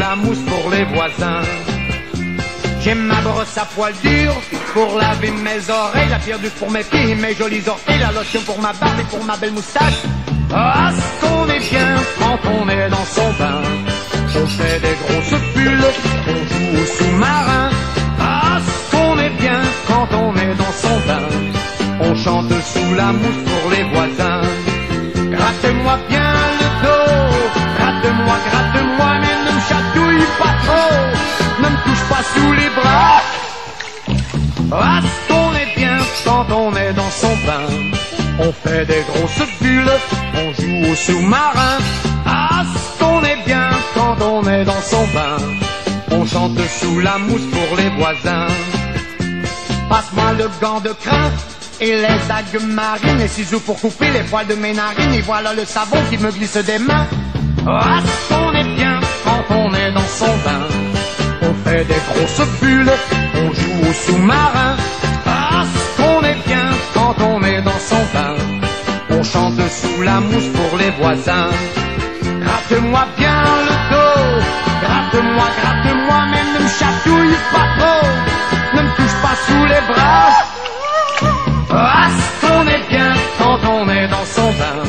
la mousse pour les voisins. J'ai ma brosse à poil dur pour laver mes oreilles, la pierre du pour mes pieds, mes jolis orteils, la lotion pour ma barbe et pour ma belle moustache. Ah, ce qu'on est bien quand on est dans son bain. On fait des grosses bulles, on joue au sous-marin. Ah, ce qu'on est bien quand on est dans son bain. On chante sous la mousse pour les voisins. Gratte-moi bien le dos, gratte-moi, gratte-moi, Ah, qu'on est bien quand on est dans son bain. On fait des grosses bulles, on joue au sous-marin. Ah, qu'on est bien quand on est dans son bain. On chante sous la mousse pour les voisins. Passe-moi le gant de crin et les algues marines, les ciseaux pour couper les poils de mes narines. Et voilà le savon qui me glisse des mains. Ah, qu'on est bien quand on est dans son bain. On fait des grosses bulles, on sous-marin. Ah, ce qu'on est bien quand on est dans son bain. On chante sous la mousse pour les voisins. Gratte-moi bien le dos, gratte-moi, gratte-moi, mais ne me chatouille pas trop, ne me touche pas sous les bras. Ah, ce qu'on est bien quand on est dans son bain.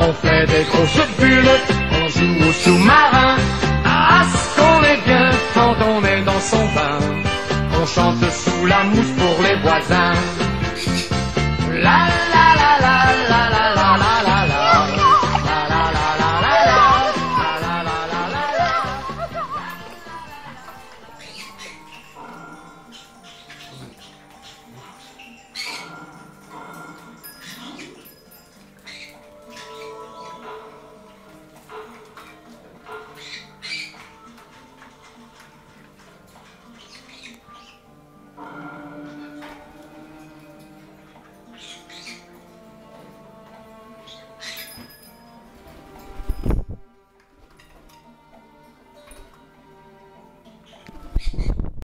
On fait des grosses bulles, on joue au sous-marin. Ah, ce qu'on est bien quand on est dans son bain. On chante sous la mousse pour les voisins.